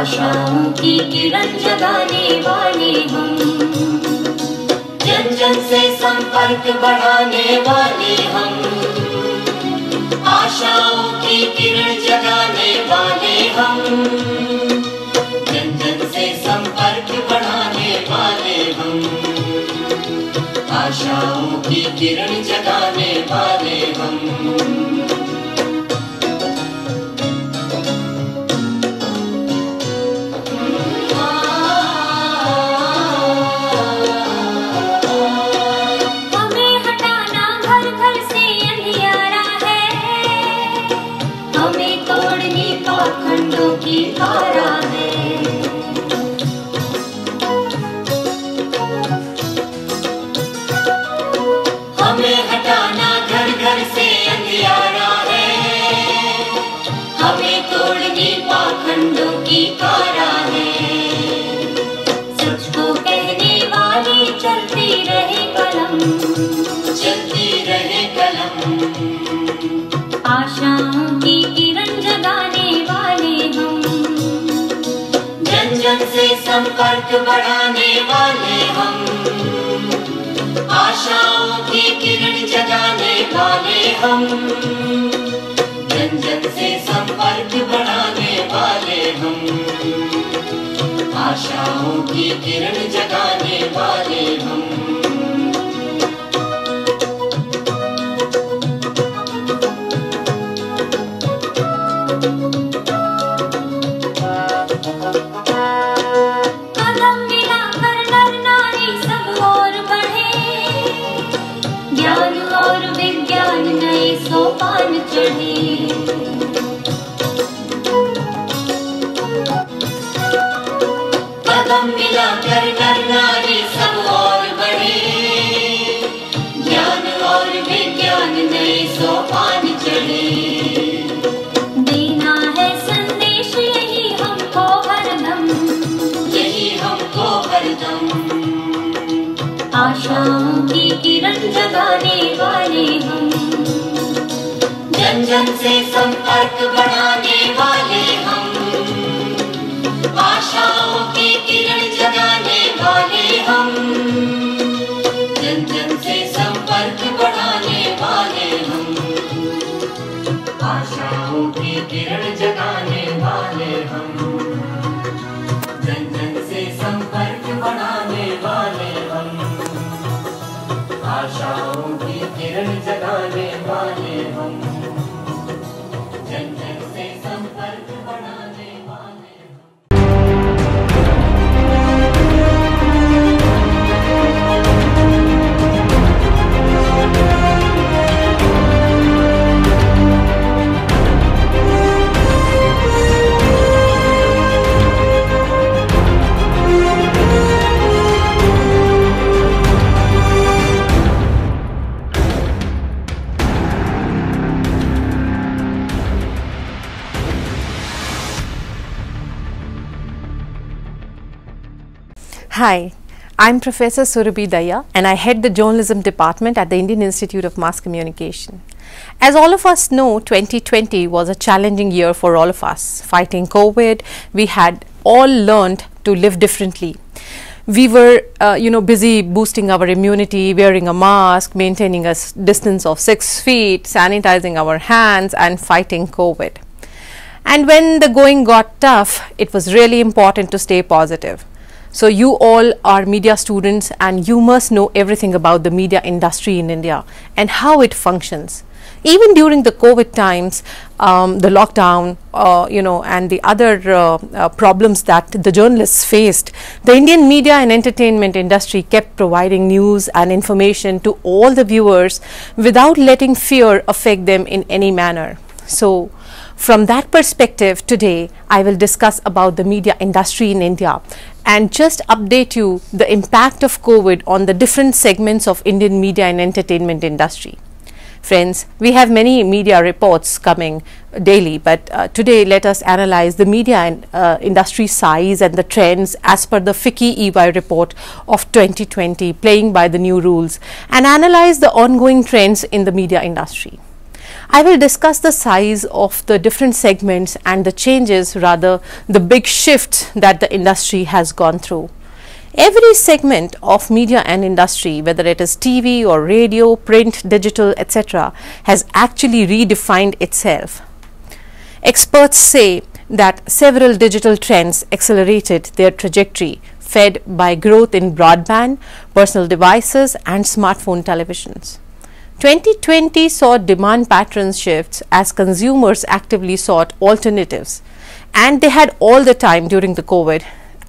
आशाओं की किरण जगाने वाले हम। जन जन से संपर्क बढ़ाने वाले हम। आशाओं की किरण जगाने वाले हम। संपर्क बढ़ाने वाले हम। आशाओं की किरण जगाने वाले हम। चलती रहे कलम। चलती रहे कलम। आशाओं की किरण जगाने वाले हम। जन जन से संपर्क बढ़ाने वाले हम। आशाओं की किरण जगाने वाले हम। जन जन से संपर्क बढ़ाने वाले हम। आशाओं की किरण जगाने वाले हम। आशाओं की किरण जगाने वाले हम। जन जन से संपर्क बढ़ाने वाले हम। आशाओं की किरण जगाने वाले हम। जन जन से संपर्क बढ़ाने वाले हम। आशाओं की किरण जगाने वाले हम। Hi, I'm Professor Surbhi Dahiya and I head the journalism department at the Indian Institute of Mass Communication. As all of us know, 2020 was a challenging year for all of us. Fighting COVID, we had all learned to live differently. We were, uh, you know, busy boosting our immunity, wearing a mask, maintaining a distance of six feet, sanitizing our hands, and fighting COVID. And when the going got tough, it was really important to stay positive. So, you all are media students and you must know everything about the media industry in India and how it functions. Even during the COVID times, um, the lockdown, uh, you know, and the other uh, uh, problems that the journalists faced, the Indian media and entertainment industry kept providing news and information to all the viewers without letting fear affect them in any manner. So, from that perspective, today I will discuss about the media industry in India and just update you the impact of COVID on the different segments of Indian media and entertainment industry. Friends, we have many media reports coming daily, but uh, today let us analyze the media and uh, industry size and the trends as per the FICCI EY report of 2020, playing by the new rules, and analyze the ongoing trends in the media industry. I will discuss the size of the different segments and the changes, rather, the big shift that the industry has gone through. Every segment of media and industry, whether it is TV or radio, print, digital, etc., has actually redefined itself. Experts say that several digital trends accelerated their trajectory, fed by growth in broadband, personal devices, and smartphone televisions. 2020 saw demand patterns shifts as consumers actively sought alternatives. And they had all the time during the covid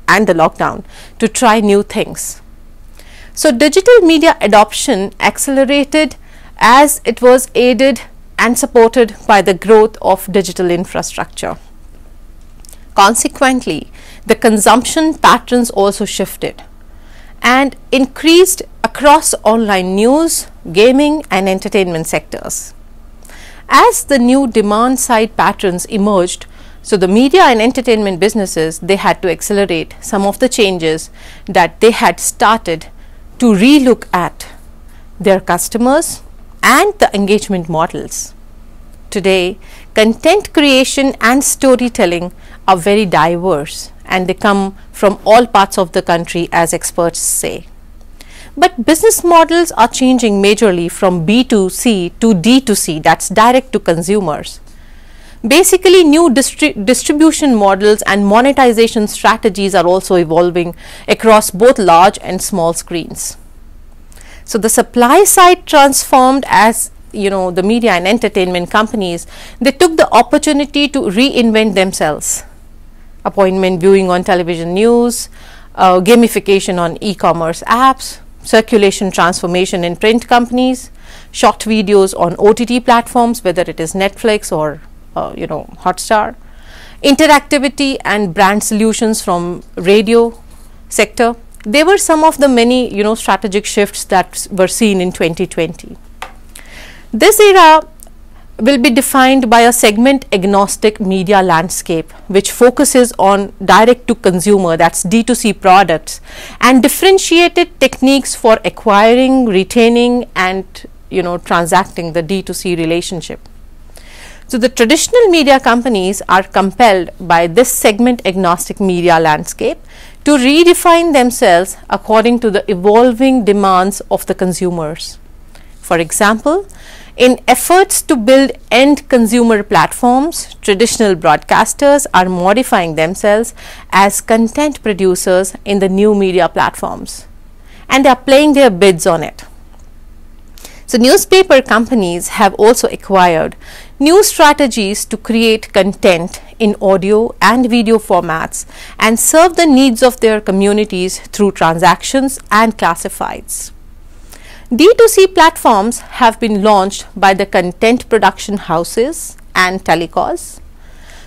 and the lockdown to try new things. So digital media adoption accelerated as it was aided and supported by the growth of digital infrastructure. Consequently the consumption patterns also shifted and increased across online news, gaming, and entertainment sectors. As the new demand side patterns emerged, so the media and entertainment businesses they had to accelerate some of the changes that they had started to relook at their customers and the engagement models. Today, content creation and storytelling are very diverse and they come from all parts of the country as experts say. But business models are changing majorly from B2C to D2C, that's direct to consumers. Basically, new distri- distribution models and monetization strategies are also evolving across both large and small screens. So, the supply side transformed as you know the media and entertainment companies they took the opportunity to reinvent themselves appointment viewing on television news uh, gamification on e-commerce apps circulation transformation in print companies, short videos on OTT platforms, whether it is Netflix or uh, you know Hotstar, interactivity and brand solutions from radio sector. They were some of the many you know strategic shifts that were seen in 2020. This era will be defined by a segment agnostic media landscape which focuses on direct to consumer that's D2C products and differentiated techniques for acquiring, retaining and you know transacting the D2C relationship. So, the traditional media companies are compelled by this segment agnostic media landscape to redefine themselves according to the evolving demands of the consumers. For example, in efforts to build end consumer platforms, traditional broadcasters are modifying themselves as content producers in the new media platforms and they are playing their bids on it. So, newspaper companies have also acquired new strategies to create content in audio and video formats and serve the needs of their communities through transactions and classifieds. D2C platforms have been launched by the content production houses and telecos.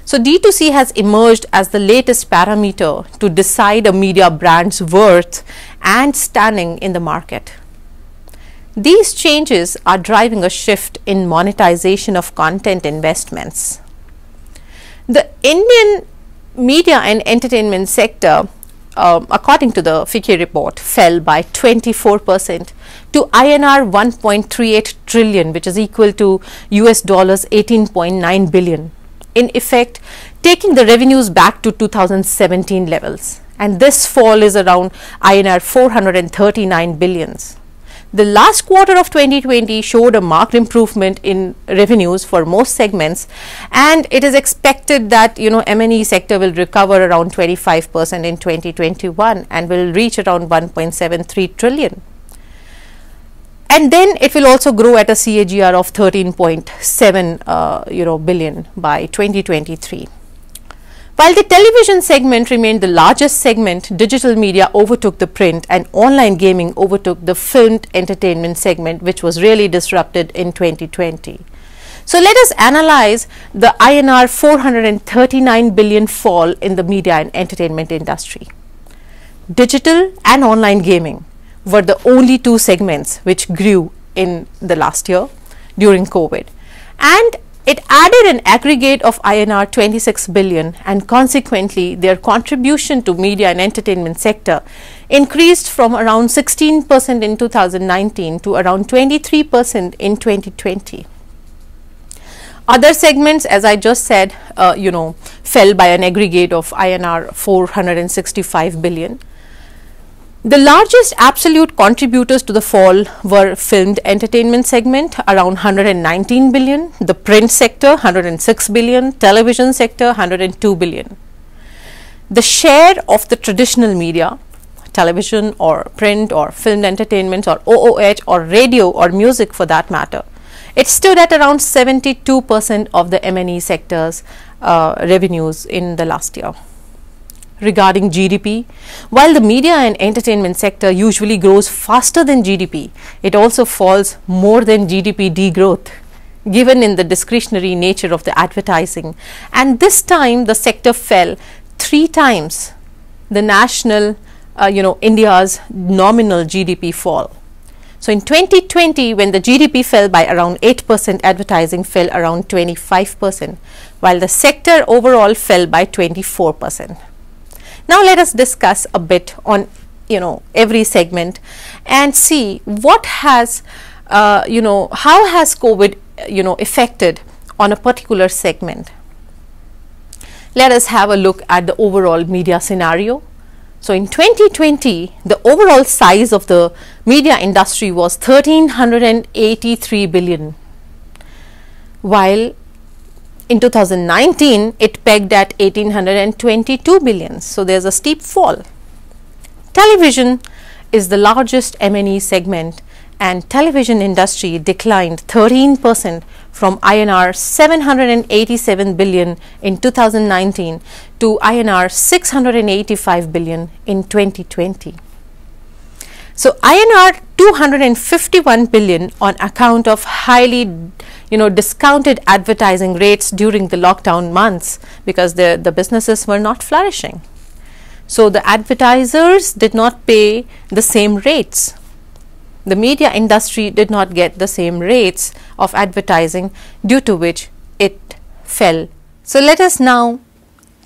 So, D2C has emerged as the latest parameter to decide a media brand's worth and standing in the market. These changes are driving a shift in monetization of content investments. The Indian media and entertainment sector um, according to the FICCI report, fell by 24 percent to INR 1.38 trillion, which is equal to US dollars 18.9 billion. In effect, taking the revenues back to 2017 levels. And this fall is around INR 439 billions. The last quarter of 2020 showed a marked improvement in revenues for most segments and it is expected that you know M&E sector will recover around 25% in 2021 and will reach around 1.73 trillion. And then it will also grow at a CAGR of 13.7 uh, you know billion by 2023. While the television segment remained the largest segment, digital media overtook the print and online gaming overtook the filmed entertainment segment, which was really disrupted in 2020. So let us analyze the INR 439 billion fall in the media and entertainment industry. Digital and online gaming were the only two segments which grew in the last year during COVID. And it added an aggregate of INR 26 billion and consequently their contribution to media and entertainment sector increased from around 16% in 2019 to around 23% in 2020. Other segments, as I just said, uh, you know, fell by an aggregate of INR 465 billion. The largest absolute contributors to the fall were filmed entertainment segment around 119 billion, the print sector 106 billion, television sector 102 billion. The share of the traditional media, television or print or filmed entertainment or OOH or radio or music for that matter, it stood at around 72% of the M&E sector's uh, revenues in the last year regarding GDP. While the media and entertainment sector usually grows faster than GDP, it also falls more than GDP degrowth given in the discretionary nature of the advertising. And this time the sector fell three times the national, uh, you know, India's nominal GDP fall. So in 2020, when the GDP fell by around 8%, advertising fell around 25%, while the sector overall fell by 24%. Now let us discuss a bit on you know every segment and see what has uh, you know how has COVID you know affected on a particular segment. Let us have a look at the overall media scenario. So in 2020, the overall size of the media industry was 1383 billion, while in 2019, it pegged at 1822 billion. So there's a steep fall. Television is the largest M&E segment and television industry declined 13% from INR 787 billion in 2019 to INR 685 billion in 2020. So INR 251 billion on account of highly you know discounted advertising rates during the lockdown months because the, the businesses were not flourishing. So the advertisers did not pay the same rates. The media industry did not get the same rates of advertising due to which it fell. So let us now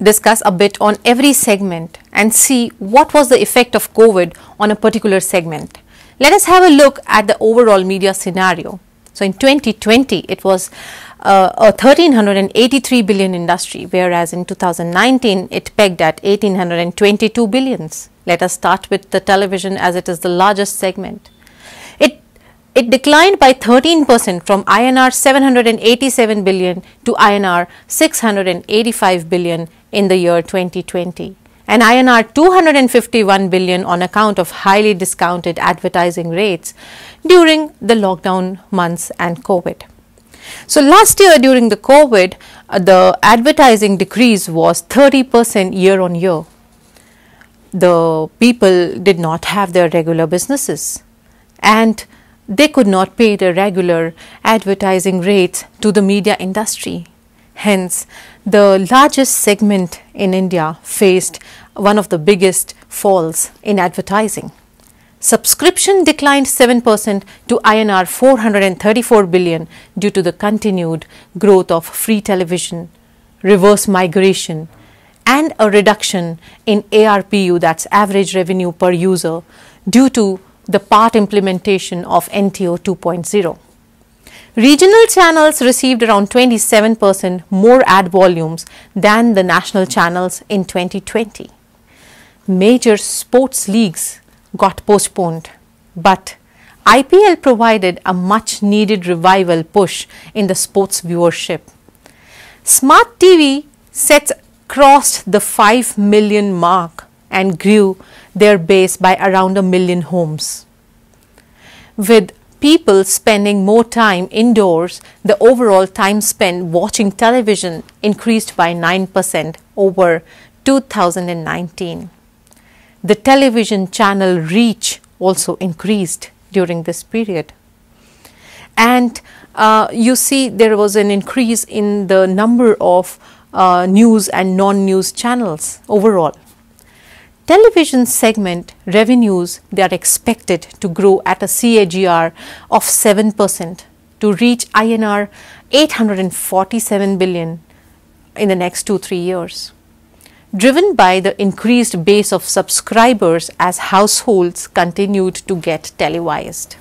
discuss a bit on every segment and see what was the effect of COVID on a particular segment. Let us have a look at the overall media scenario. So in 2020, it was uh, a 1383 billion industry, whereas in 2019, it pegged at 1822 billions. Let us start with the television as it is the largest segment. It, it declined by 13% from INR 787 billion to INR 685 billion in the year 2020 and INR 251 billion on account of highly discounted advertising rates during the lockdown months and COVID. So last year during the COVID, uh, the advertising decrease was 30% year on year. The people did not have their regular businesses and they could not pay the regular advertising rates to the media industry. Hence, the largest segment in India faced one of the biggest falls in advertising. Subscription declined 7% to INR 434 billion due to the continued growth of free television, reverse migration, and a reduction in ARPU, that's average revenue per user, due to the part implementation of NTO 2.0. Regional channels received around 27% more ad volumes than the national channels in 2020. Major sports leagues got postponed, but IPL provided a much needed revival push in the sports viewership. Smart TV sets crossed the 5 million mark and grew their base by around a million homes. With people spending more time indoors, the overall time spent watching television increased by 9% over 2019. The television channel reach also increased during this period. And uh, you see there was an increase in the number of uh, news and non-news channels overall. Television segment revenues they are expected to grow at a CAGR of 7% to reach INR 847 billion in the next 2-3 years. Driven by the increased base of subscribers as households continued to get televised.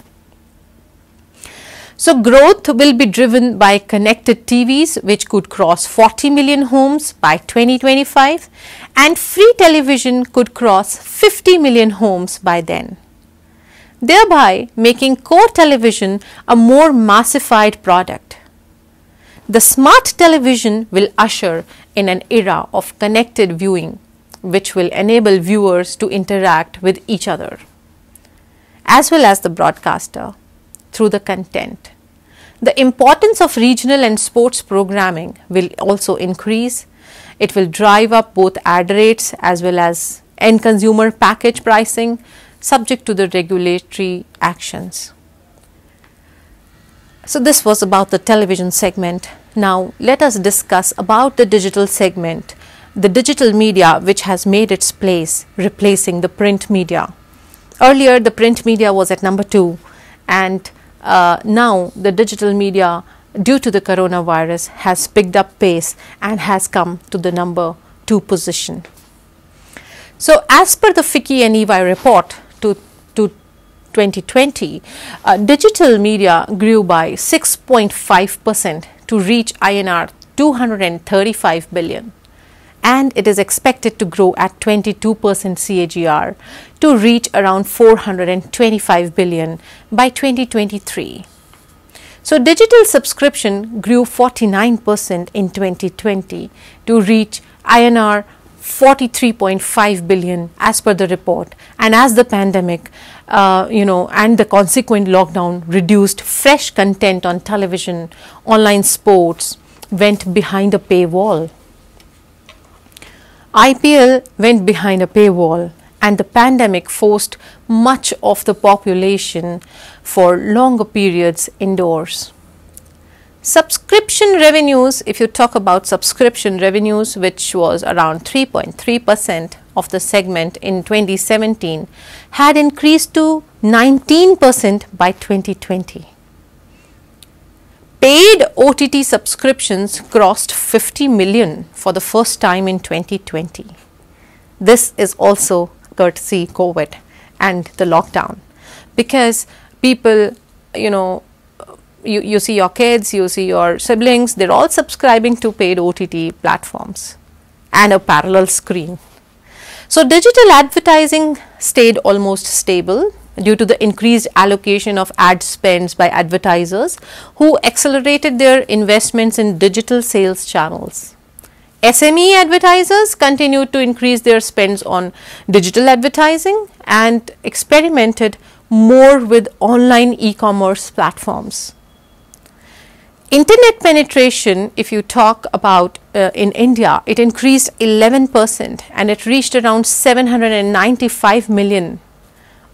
So growth will be driven by connected TVs which could cross 40 million homes by 2025 and free television could cross 50 million homes by then, thereby making core television a more massified product. The smart television will usher in an era of connected viewing which will enable viewers to interact with each other as well as the broadcaster through the content. The importance of regional and sports programming will also increase. It will drive up both ad rates as well as end consumer package pricing subject to the regulatory actions. So this was about the television segment. Now let us discuss about the digital segment, the digital media which has made its place replacing the print media. Earlier the print media was at number 2 and uh, now the digital media due to the coronavirus has picked up pace and has come to the number 2 position. So as per the FICCI and EY report to, to 2020, uh, digital media grew by 6.5 percent to reach INR 235 billion and it is expected to grow at 22 percent CAGR to reach around 425 billion by 2023. So, digital subscription grew 49 percent in 2020 to reach INR 43.5 billion as per the report and as the pandemic uh, you know and the consequent lockdown reduced fresh content on television online sports went behind a paywall IPL went behind a paywall and the pandemic forced much of the population for longer periods indoors. Subscription revenues, if you talk about subscription revenues, which was around 3.3 percent of the segment in 2017, had increased to 19 percent by 2020. Paid OTT subscriptions crossed 50 million for the first time in 2020. This is also courtesy COVID and the lockdown because people, you know, you, you see your kids, you see your siblings, they're all subscribing to paid OTT platforms and a parallel screen. So, digital advertising stayed almost stable due to the increased allocation of ad spends by advertisers who accelerated their investments in digital sales channels. SME advertisers continued to increase their spends on digital advertising and experimented more with online e-commerce platforms. Internet penetration, if you talk about uh, in India, it increased 11 percent and it reached around 795 million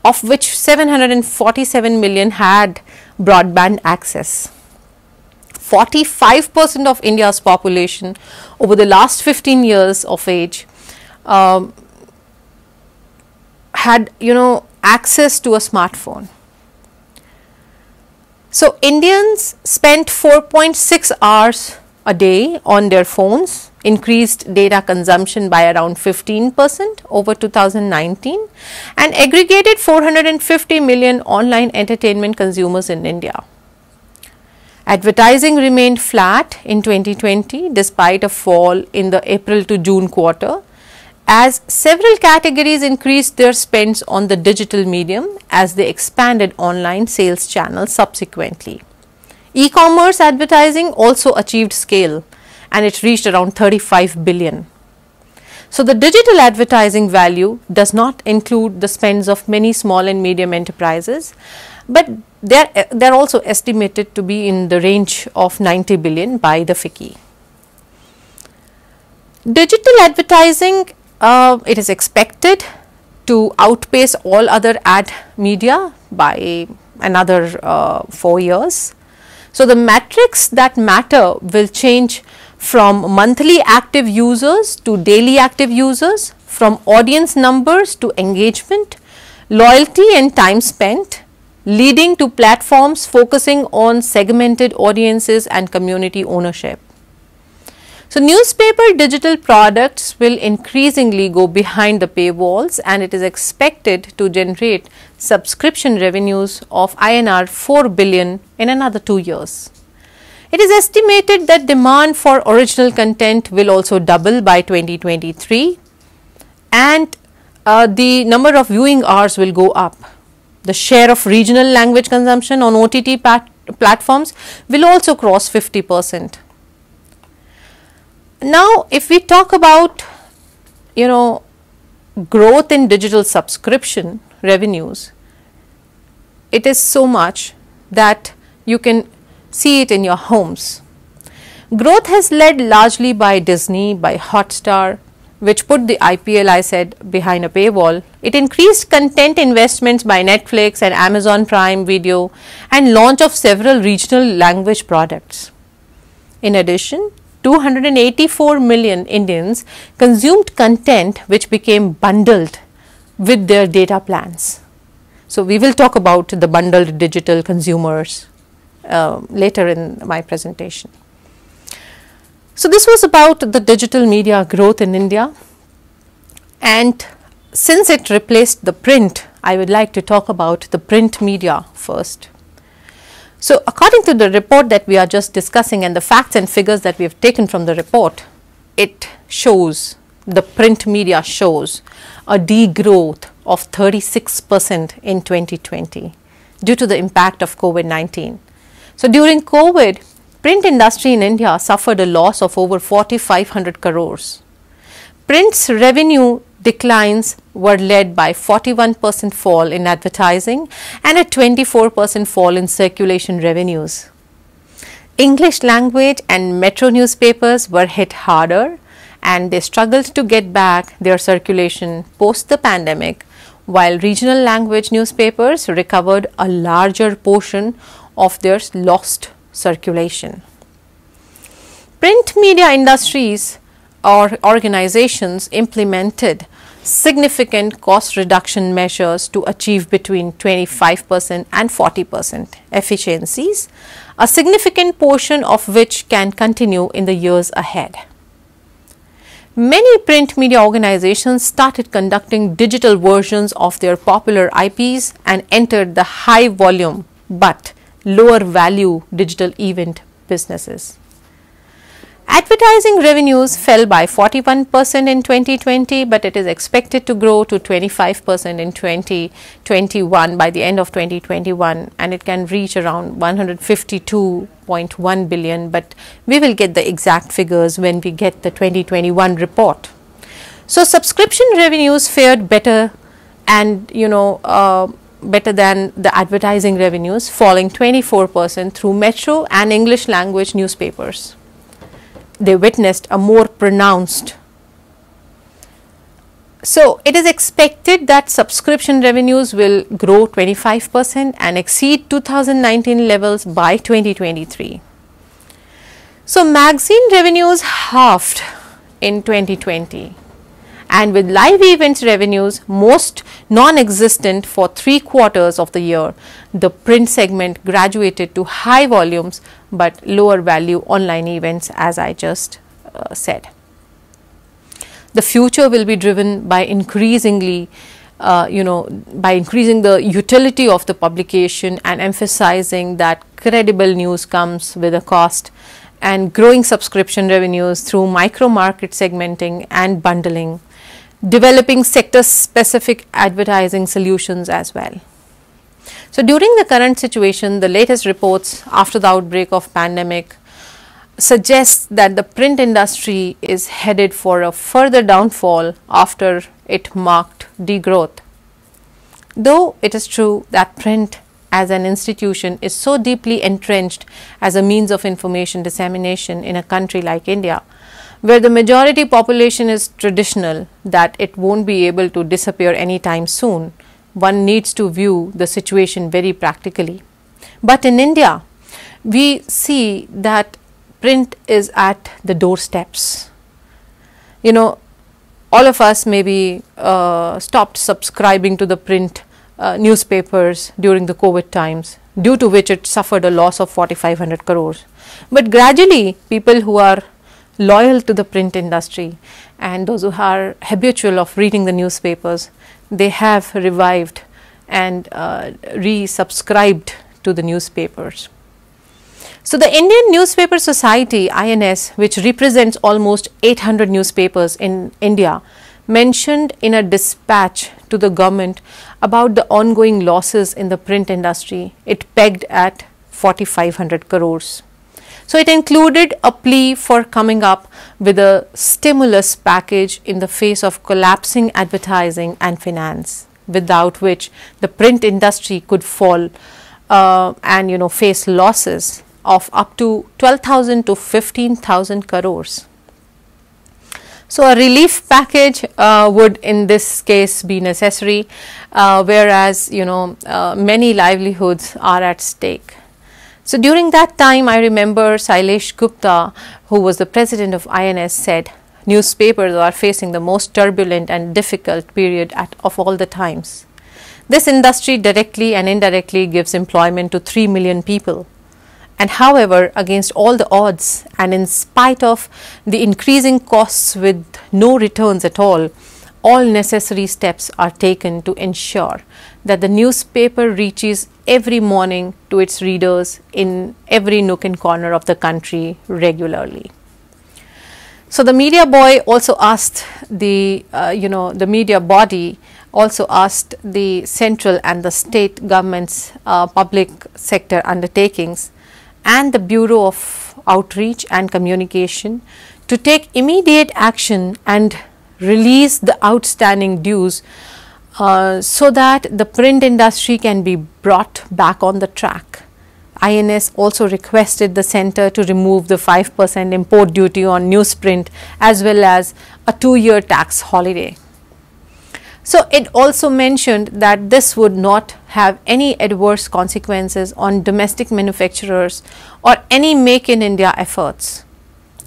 of which 747 million had broadband access. 45 percent of India's population over the last 15 years of age um, had you know access to a smartphone. So, Indians spent 4.6 hours a day on their phones increased data consumption by around 15% over 2019 and aggregated 450 million online entertainment consumers in India. Advertising remained flat in 2020 despite a fall in the April to June quarter as several categories increased their spends on the digital medium as they expanded online sales channels subsequently. E-commerce advertising also achieved scale and it reached around 35 billion. So, the digital advertising value does not include the spends of many small and medium enterprises, but they are, they are also estimated to be in the range of 90 billion by the FICCI. Digital advertising, uh, it is expected to outpace all other ad media by another uh, 4 years. So, the metrics that matter will change from monthly active users to daily active users, from audience numbers to engagement, loyalty and time spent, leading to platforms focusing on segmented audiences and community ownership. So, newspaper digital products will increasingly go behind the paywalls and it is expected to generate subscription revenues of INR 4 billion in another 2 years. It is estimated that demand for original content will also double by 2023 and uh, the number of viewing hours will go up. The share of regional language consumption on OTT platforms will also cross 50 percent. Now, if we talk about you know growth in digital subscription revenues, it is so much that you can see it in your homes. Growth has led largely by Disney, by Hotstar, which put the IPL, I said, behind a paywall. It increased content investments by Netflix and Amazon Prime Video and launch of several regional language products. In addition, 284 million Indians consumed content which became bundled with their data plans. So, we will talk about the bundled digital consumers uh, later in my presentation. So, this was about the digital media growth in India and since it replaced the print, I would like to talk about the print media first. So, according to the report that we are just discussing and the facts and figures that we have taken from the report, it shows the print media shows a degrowth of 36 percent in 2020 due to the impact of COVID-19. So, during COVID, print industry in India suffered a loss of over 4500 crores. Print's revenue declines were led by 41 percent fall in advertising and a 24 percent fall in circulation revenues. English language and metro newspapers were hit harder and they struggled to get back their circulation post the pandemic while regional language newspapers recovered a larger portion of their lost circulation. Print media industries or organizations implemented significant cost reduction measures to achieve between 25 percent and 40 percent efficiencies, a significant portion of which can continue in the years ahead. Many print media organizations started conducting digital versions of their popular IPs and entered the high volume but lower value digital event businesses. Advertising revenues fell by 41 percent in 2020, but it is expected to grow to 25 percent in 2021 by the end of 2021 and it can reach around 152.1 billion, but we will get the exact figures when we get the 2021 report. So, subscription revenues fared better and you know uh, better than the advertising revenues falling 24 percent through metro and English language newspapers they witnessed a more pronounced. So, it is expected that subscription revenues will grow 25 percent and exceed 2019 levels by 2023. So, magazine revenues halved in 2020 and with live events revenues most non-existent for three quarters of the year, the print segment graduated to high volumes but lower value online events as I just uh, said. the future will be driven by increasingly uh, you know, by increasing the utility of the publication and emphasizing that credible news comes with a cost and growing subscription revenues through micro market segmenting and bundling, developing sector specific advertising solutions as well. So, during the current situation, the latest reports after the outbreak of pandemic suggests that the print industry is headed for a further downfall after it marked degrowth. Though it is true that print as an institution is so deeply entrenched as a means of information dissemination in a country like India, where the majority population is traditional that it won't be able to disappear anytime soon, one needs to view the situation very practically. But in India, we see that print is at the doorsteps. You know, all of us maybe uh, stopped subscribing to the print uh, newspapers during the COVID times, due to which it suffered a loss of 4500 crores. But gradually, people who are loyal to the print industry and those who are habitual of reading the newspapers, they have revived and uh, resubscribed to the newspapers. So, the Indian Newspaper Society INS, which represents almost 800 newspapers in India, mentioned in a dispatch to the government about the ongoing losses in the print industry, it pegged at 4500 crores. So, it included a plea for coming up with a stimulus package in the face of collapsing advertising and finance, without which the print industry could fall uh, and you know face losses of up to 12,000 to 15,000 crores. So, a relief package uh, would in this case be necessary, uh, whereas you know uh, many livelihoods are at stake. So, during that time I remember Shailesh Gupta who was the president of INS said newspapers are facing the most turbulent and difficult period at, of all the times. This industry directly and indirectly gives employment to 3 million people and however, against all the odds and in spite of the increasing costs with no returns at all, all necessary steps are taken to ensure that the newspaper reaches every morning to its readers in every nook and corner of the country regularly. So, the media boy also asked the, uh, you know, the media body also asked the central and the state governments uh, public sector undertakings and the Bureau of Outreach and Communication to take immediate action and release the outstanding dues uh, so that the print industry can be brought back on the track. INS also requested the center to remove the 5% import duty on newsprint as well as a two year tax holiday. So, it also mentioned that this would not have any adverse consequences on domestic manufacturers or any make in India efforts.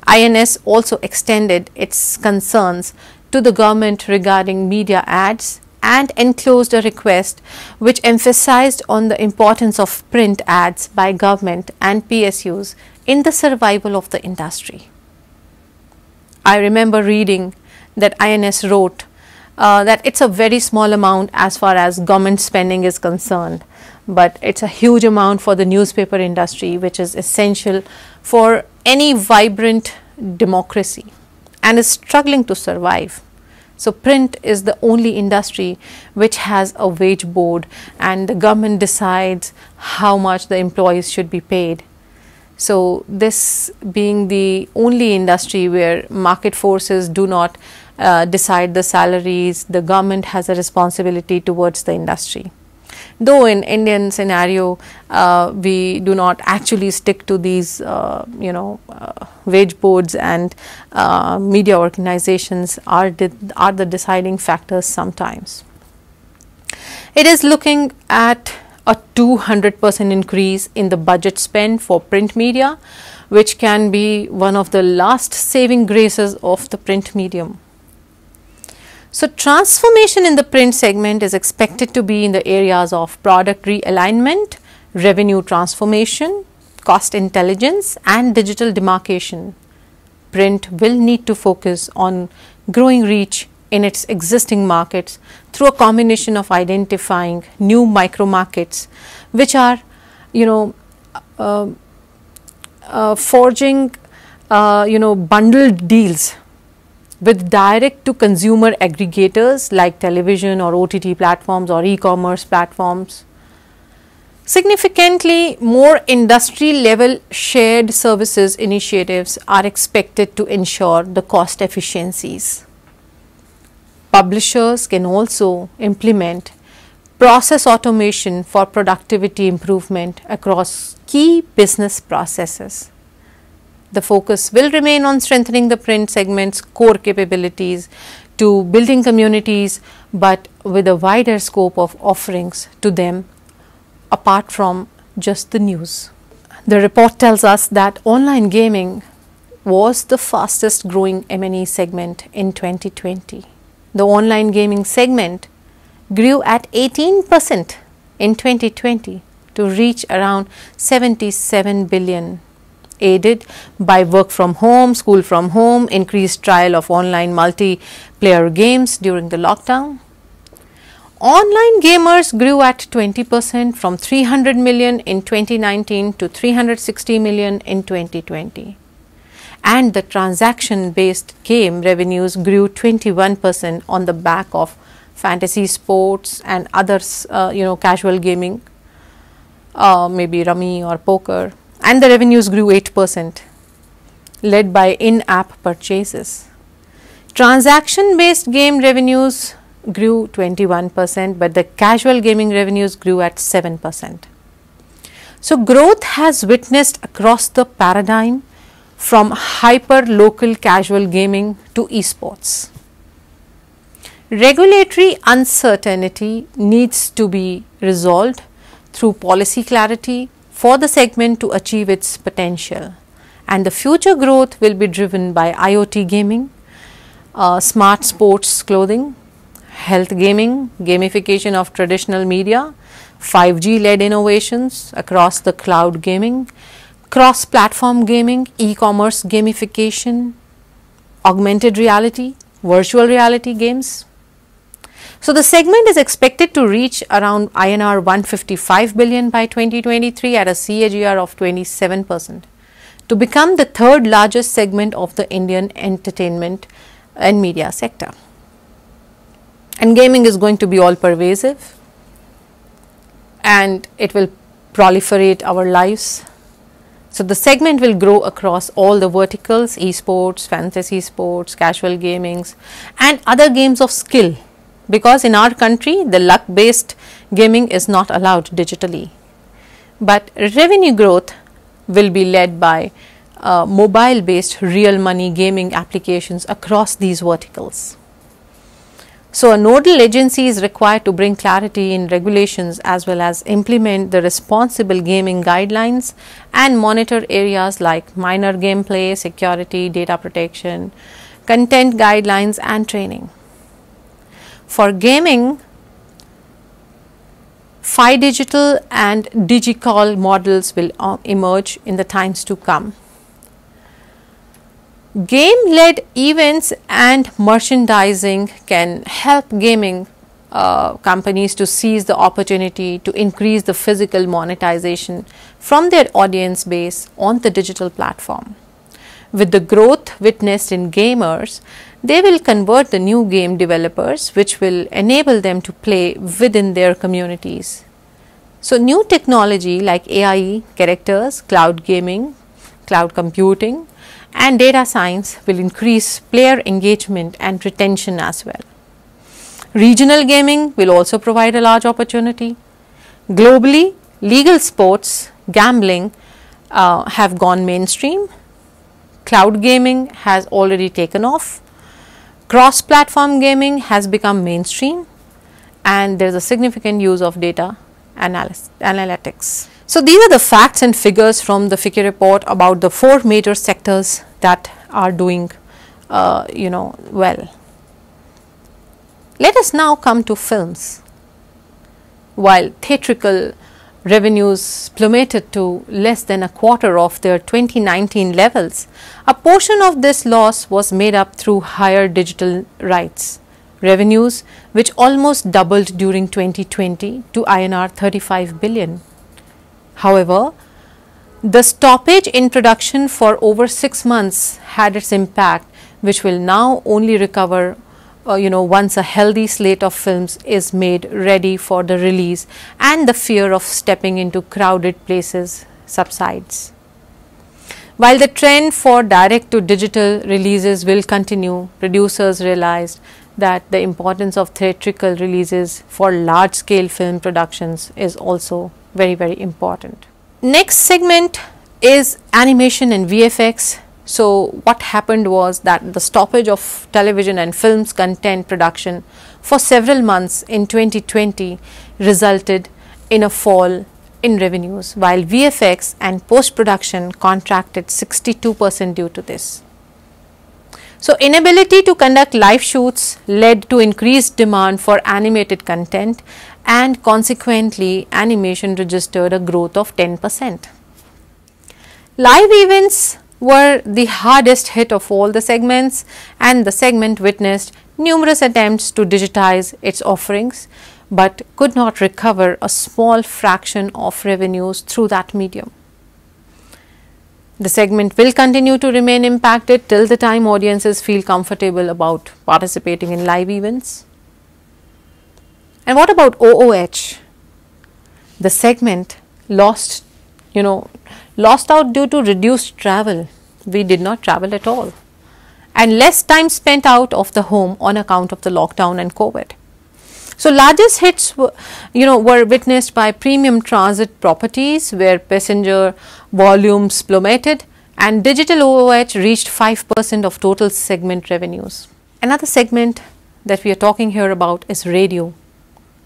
INS also extended its concerns to the government regarding media ads and enclosed a request which emphasized on the importance of print ads by government and PSUs in the survival of the industry. I remember reading that INS wrote uh, that it's a very small amount as far as government spending is concerned, but it's a huge amount for the newspaper industry, which is essential for any vibrant democracy and is struggling to survive. So, print is the only industry which has a wage board and the government decides how much the employees should be paid. So, this being the only industry where market forces do not uh, decide the salaries, the government has a responsibility towards the industry. Though in Indian scenario, uh, we do not actually stick to these, uh, you know, uh, wage boards and uh, media organizations are, are the deciding factors sometimes. It is looking at a 200 percent increase in the budget spend for print media, which can be one of the last saving graces of the print medium. So, transformation in the print segment is expected to be in the areas of product realignment, revenue transformation, cost intelligence and digital demarcation. print will need to focus on growing reach in its existing markets through a combination of identifying new micro markets which are you know uh, uh, forging uh, you know bundled deals with direct to consumer aggregators like television or OTT platforms or e-commerce platforms. Significantly more industry level shared services initiatives are expected to ensure the cost efficiencies. Publishers can also implement process automation for productivity improvement across key business processes. The focus will remain on strengthening the print segment's core capabilities to building communities, but with a wider scope of offerings to them apart from just the news. The report tells us that online gaming was the fastest growing M&E segment in 2020. The online gaming segment grew at 18% in 2020 to reach around 77 billion aided by work from home, school from home, increased trial of online multiplayer games during the lockdown. Online gamers grew at 20% from 300 million in 2019 to 360 million in 2020. And the transaction based game revenues grew 21% on the back of fantasy sports and others, uh, you know, casual gaming, uh, maybe rummy or poker and the revenues grew 8% led by in-app purchases. Transaction based game revenues grew 21%, but the casual gaming revenues grew at 7%. So, growth has witnessed across the paradigm from hyper local casual gaming to esports. Regulatory uncertainty needs to be resolved through policy clarity, for the segment to achieve its potential. And the future growth will be driven by IoT gaming, uh, smart sports clothing, health gaming, gamification of traditional media, 5G led innovations across the cloud gaming, cross platform gaming, e commerce gamification, augmented reality, virtual reality games, so, the segment is expected to reach around INR 155 billion by 2023 at a CAGR of 27 percent to become the third largest segment of the Indian entertainment and media sector. And gaming is going to be all pervasive and it will proliferate our lives. So, the segment will grow across all the verticals esports, fantasy sports, casual gamings and other games of skill because in our country the luck based gaming is not allowed digitally. But revenue growth will be led by uh, mobile based real money gaming applications across these verticals. So, a nodal agency is required to bring clarity in regulations as well as implement the responsible gaming guidelines and monitor areas like minor gameplay, security, data protection, content guidelines and training. For gaming, Fi Digital and Digicall models will uh, emerge in the times to come. Game led events and merchandising can help gaming uh, companies to seize the opportunity to increase the physical monetization from their audience base on the digital platform. With the growth witnessed in gamers, they will convert the new game developers which will enable them to play within their communities. So, new technology like AI, characters, cloud gaming, cloud computing and data science will increase player engagement and retention as well. Regional gaming will also provide a large opportunity. Globally, legal sports, gambling uh, have gone mainstream. Cloud gaming has already taken off Cross platform gaming has become mainstream and there is a significant use of data analytics. So, these are the facts and figures from the FICCI report about the four major sectors that are doing uh, you know well. Let us now come to films. While theatrical revenues plummeted to less than a quarter of their 2019 levels, a portion of this loss was made up through higher digital rights revenues, which almost doubled during 2020 to INR 35 billion. However, the stoppage in production for over six months had its impact, which will now only recover uh, you know once a healthy slate of films is made ready for the release and the fear of stepping into crowded places subsides. While the trend for direct to digital releases will continue, producers realized that the importance of theatrical releases for large scale film productions is also very very important. Next segment is animation and VFX so, what happened was that the stoppage of television and films content production for several months in 2020 resulted in a fall in revenues, while VFX and post production contracted 62% due to this. So, inability to conduct live shoots led to increased demand for animated content and consequently animation registered a growth of 10 percent. Live events were the hardest hit of all the segments and the segment witnessed numerous attempts to digitize its offerings, but could not recover a small fraction of revenues through that medium. The segment will continue to remain impacted till the time audiences feel comfortable about participating in live events. And what about OOH? The segment lost, you know, lost out due to reduced travel. We did not travel at all and less time spent out of the home on account of the lockdown and COVID. So, largest hits were, you know were witnessed by premium transit properties where passenger volumes plummeted and digital OOH reached 5 percent of total segment revenues. Another segment that we are talking here about is radio.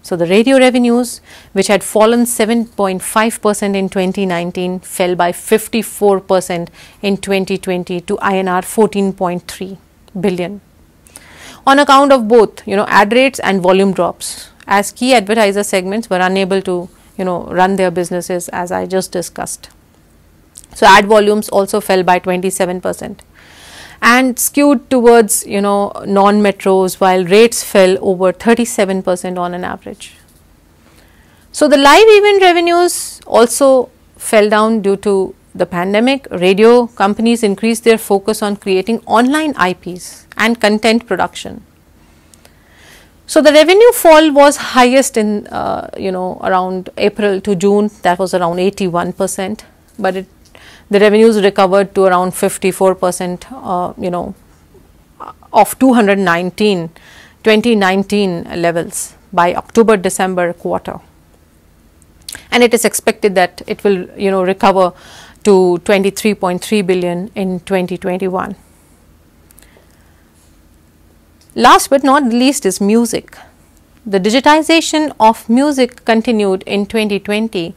So, the radio revenues which had fallen 7.5 percent in 2019 fell by 54 percent in 2020 to INR 14.3 billion on account of both you know ad rates and volume drops as key advertiser segments were unable to you know run their businesses as I just discussed. So, ad volumes also fell by 27 percent and skewed towards you know non metros while rates fell over 37 percent on an average. So, the live event revenues also fell down due to the pandemic. Radio companies increased their focus on creating online IPs and content production. So, the revenue fall was highest in uh, you know around April to June that was around 81 percent, but it the revenues recovered to around 54 percent uh, you know of 219 2019 levels by October December quarter. And it is expected that it will you know recover to 23.3 billion in 2021 last but not least is music. The digitization of music continued in 2020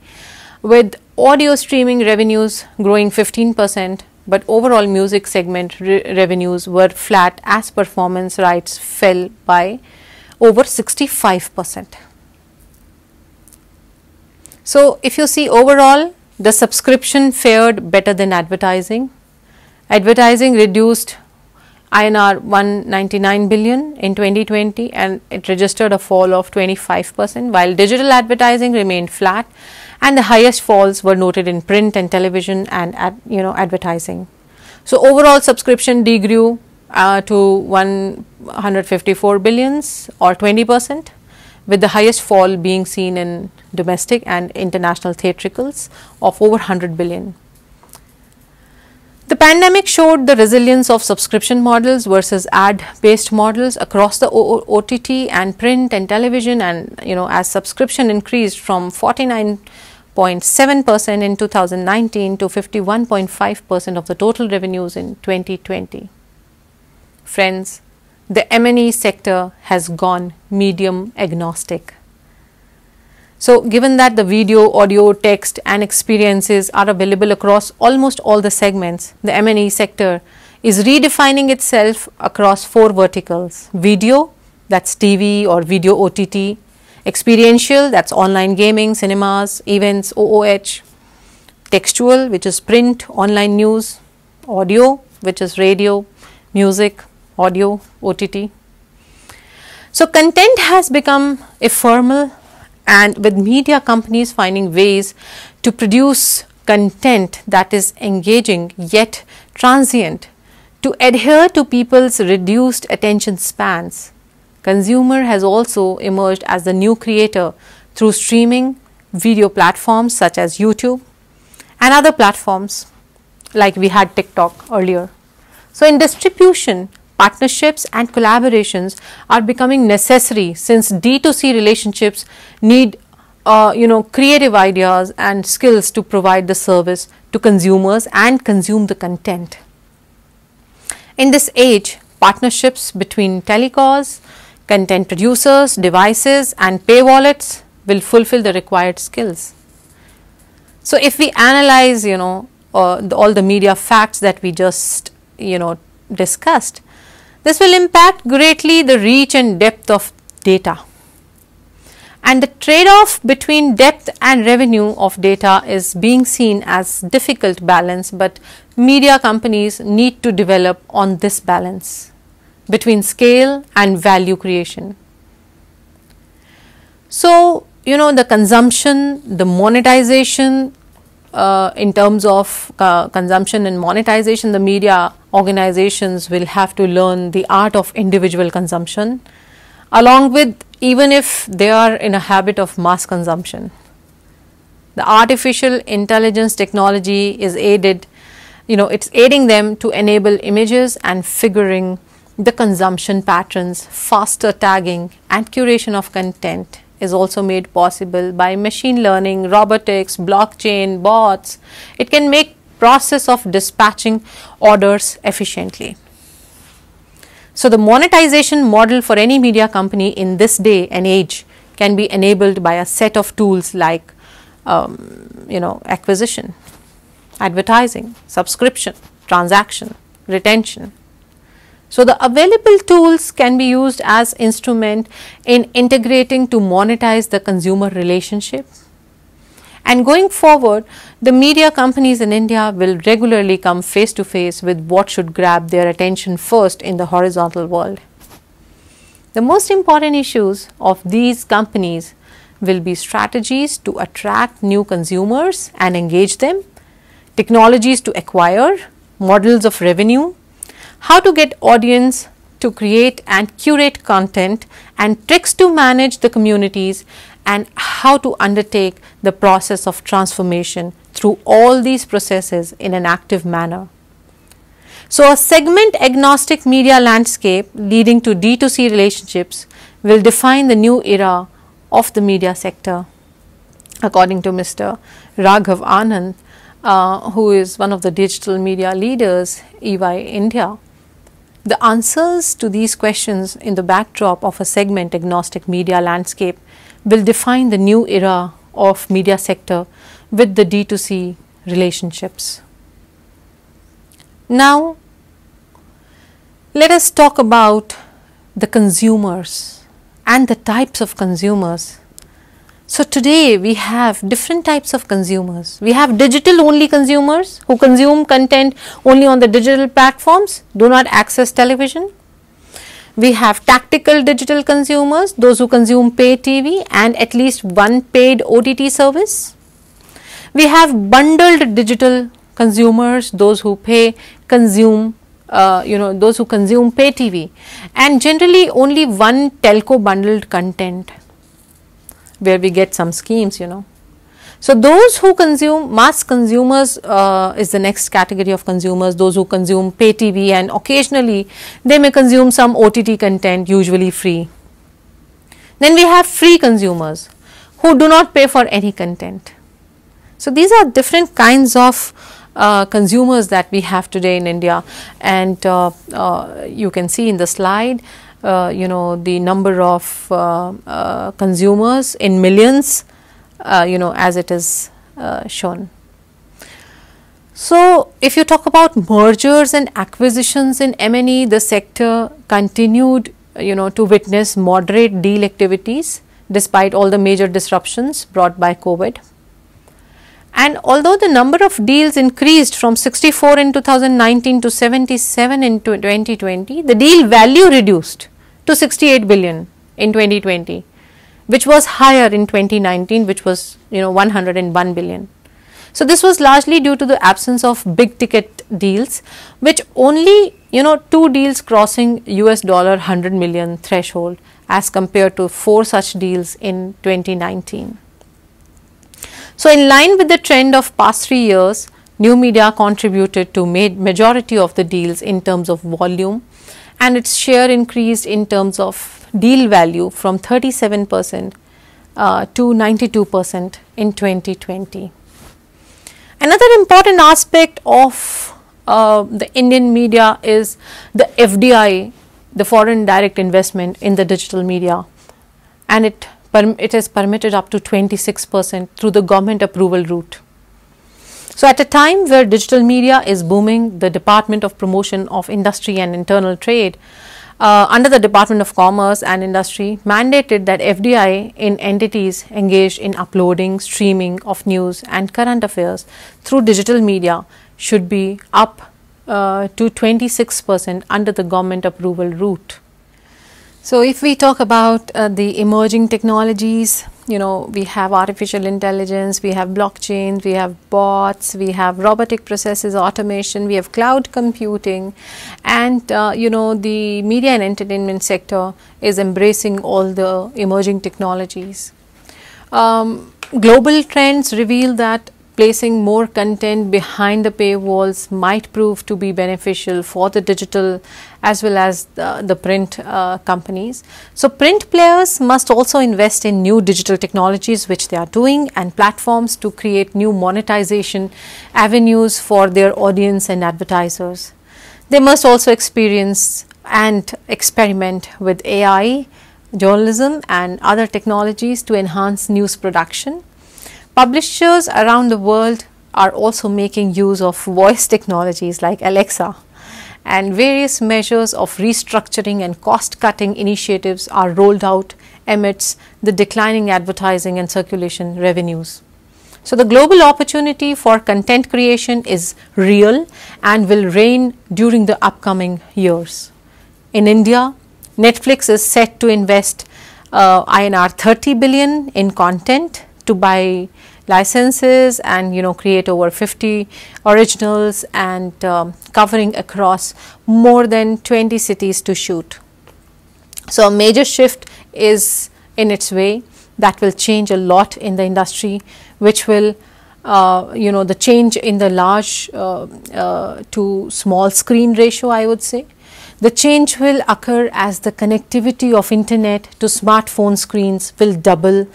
with audio streaming revenues growing 15 percent, but overall music segment re revenues were flat as performance rights fell by over 65 percent. So, if you see overall the subscription fared better than advertising. Advertising reduced INR 199 billion in 2020 and it registered a fall of 25 percent while digital advertising remained flat and the highest falls were noted in print and television and ad, you know advertising. So, overall subscription degrew uh, to 154 billions or 20 percent with the highest fall being seen in domestic and international theatricals of over 100 billion. The pandemic showed the resilience of subscription models versus ad based models across the OTT and print and television and you know as subscription increased from 49.7% in 2019 to 51.5 percent of the total revenues in 2020. Friends, the M&E sector has gone medium agnostic. So, given that the video, audio, text and experiences are available across almost all the segments, the M&E sector is redefining itself across four verticals video, that is TV or video OTT, experiential that's online gaming, cinemas, events, OOH, textual which is print, online news, audio which is radio, music, audio, OTT. So, content has become ephemeral and with media companies finding ways to produce content that is engaging yet transient to adhere to people's reduced attention spans. Consumer has also emerged as the new creator through streaming video platforms such as YouTube and other platforms like we had TikTok earlier. So, in distribution, partnerships and collaborations are becoming necessary since D2C relationships need uh, you know creative ideas and skills to provide the service to consumers and consume the content. In this age, partnerships between telecos, content producers, devices and pay wallets will fulfill the required skills. So, if we analyze you know uh, the, all the media facts that we just you know discussed, this will impact greatly the reach and depth of data. And the trade off between depth and revenue of data is being seen as difficult balance, but media companies need to develop on this balance between scale and value creation. So, you know the consumption, the monetization uh, in terms of uh, consumption and monetization, the media organizations will have to learn the art of individual consumption along with even if they are in a habit of mass consumption. The artificial intelligence technology is aided, you know, it's aiding them to enable images and figuring the consumption patterns, faster tagging and curation of content is also made possible by machine learning, robotics, blockchain, bots. It can make process of dispatching orders efficiently. So, the monetization model for any media company in this day and age can be enabled by a set of tools like um, you know acquisition, advertising, subscription, transaction, retention. So, the available tools can be used as instrument in integrating to monetize the consumer relationship and going forward, the media companies in India will regularly come face to face with what should grab their attention first in the horizontal world. The most important issues of these companies will be strategies to attract new consumers and engage them, technologies to acquire, models of revenue, how to get audience to create and curate content and tricks to manage the communities and how to undertake the process of transformation through all these processes in an active manner. So, a segment agnostic media landscape leading to D2C relationships will define the new era of the media sector. According to Mr. Raghav Anand, uh, who is one of the digital media leaders, EY India, the answers to these questions in the backdrop of a segment agnostic media landscape will define the new era of media sector with the D2C relationships. Now, let us talk about the consumers and the types of consumers. So, today we have different types of consumers. We have digital only consumers who consume content only on the digital platforms, do not access television. We have tactical digital consumers, those who consume pay TV and at least one paid OTT service. We have bundled digital consumers, those who pay consume uh, you know those who consume pay TV and generally only one telco bundled content where we get some schemes you know. So, those who consume mass consumers uh, is the next category of consumers, those who consume pay TV and occasionally they may consume some OTT content usually free. Then we have free consumers who do not pay for any content. So, these are different kinds of uh, consumers that we have today in India and uh, uh you can see in the slide uh, you know the number of uh, consumers in millions uh, you know as it is uh, shown. So, if you talk about mergers and acquisitions in M&E, the sector continued you know to witness moderate deal activities despite all the major disruptions brought by COVID. And although the number of deals increased from 64 in 2019 to 77 in 2020, the deal value reduced to 68 billion in 2020, which was higher in 2019, which was you know 101 billion. So this was largely due to the absence of big ticket deals, which only you know two deals crossing US dollar 100 million threshold as compared to four such deals in 2019. So, in line with the trend of past 3 years, new media contributed to majority of the deals in terms of volume and its share increased in terms of deal value from 37 percent uh, to 92 percent in 2020. Another important aspect of uh, the Indian media is the FDI, the foreign direct investment in the digital media and it it is permitted up to 26 percent through the government approval route. So, at a time where digital media is booming, the Department of Promotion of Industry and Internal Trade uh, under the Department of Commerce and Industry mandated that FDI in entities engaged in uploading, streaming of news and current affairs through digital media should be up uh, to 26 percent under the government approval route. So, if we talk about uh, the emerging technologies, you know, we have artificial intelligence, we have blockchain, we have bots, we have robotic processes, automation, we have cloud computing, and uh, you know, the media and entertainment sector is embracing all the emerging technologies. Um, global trends reveal that placing more content behind the paywalls might prove to be beneficial for the digital as well as the, the print uh, companies. So, print players must also invest in new digital technologies which they are doing and platforms to create new monetization avenues for their audience and advertisers. They must also experience and experiment with AI, journalism and other technologies to enhance news production Publishers around the world are also making use of voice technologies like Alexa and various measures of restructuring and cost cutting initiatives are rolled out amidst the declining advertising and circulation revenues. So, the global opportunity for content creation is real and will reign during the upcoming years. In India, Netflix is set to invest uh, INR 30 billion in content to buy licenses and you know create over 50 originals and um, covering across more than 20 cities to shoot. So, a major shift is in its way that will change a lot in the industry which will uh, you know the change in the large uh, uh, to small screen ratio I would say. The change will occur as the connectivity of internet to smartphone screens will double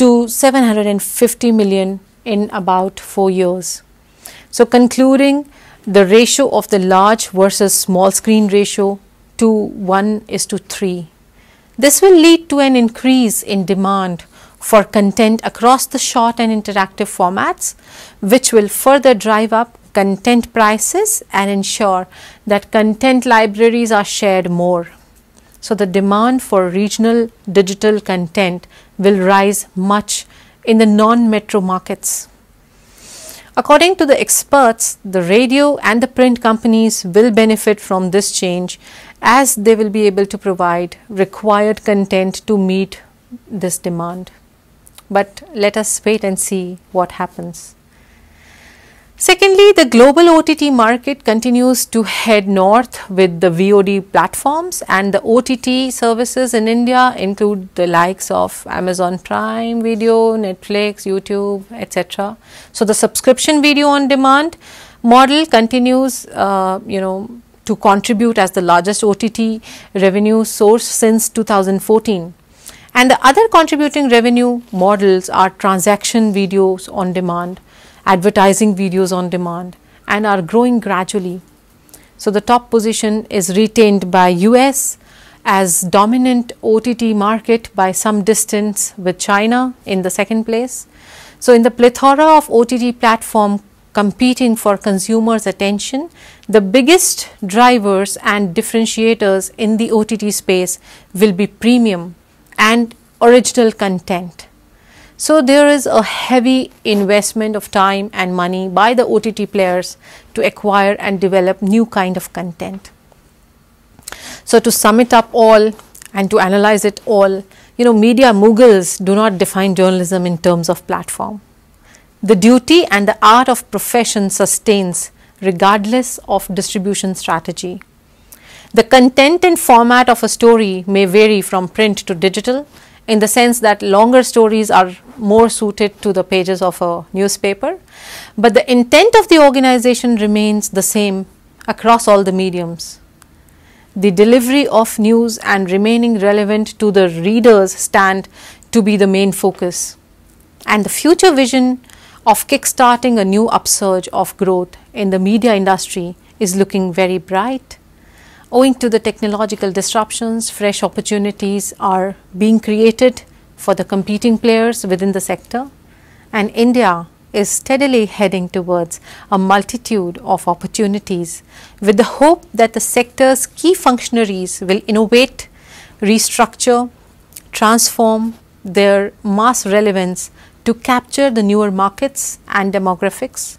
to 750 million in about 4 years. So, concluding the ratio of the large versus small screen ratio to 1 is to 3. This will lead to an increase in demand for content across the short and interactive formats, which will further drive up content prices and ensure that content libraries are shared more. So, the demand for regional digital content will rise much in the non-metro markets. According to the experts, the radio and the print companies will benefit from this change as they will be able to provide required content to meet this demand. But let us wait and see what happens. Secondly, the global OTT market continues to head north with the VOD platforms and the OTT services in India include the likes of Amazon Prime Video, Netflix, YouTube, etc. So, the subscription video on demand model continues, uh, you know, to contribute as the largest OTT revenue source since 2014. And the other contributing revenue models are transaction videos on demand advertising videos on demand and are growing gradually. So, the top position is retained by US as dominant OTT market by some distance with China in the second place. So, in the plethora of OTT platform competing for consumers attention, the biggest drivers and differentiators in the OTT space will be premium and original content. So there is a heavy investment of time and money by the OTT players to acquire and develop new kind of content. So to sum it up all and to analyze it all, you know, media mughals do not define journalism in terms of platform. The duty and the art of profession sustains regardless of distribution strategy. The content and format of a story may vary from print to digital in the sense that longer stories are more suited to the pages of a newspaper, but the intent of the organization remains the same across all the mediums. The delivery of news and remaining relevant to the readers stand to be the main focus. And the future vision of kickstarting a new upsurge of growth in the media industry is looking very bright Owing to the technological disruptions, fresh opportunities are being created for the competing players within the sector, and India is steadily heading towards a multitude of opportunities with the hope that the sector's key functionaries will innovate, restructure, transform their mass relevance to capture the newer markets and demographics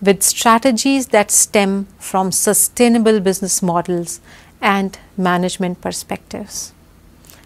with strategies that stem from sustainable business models and management perspectives.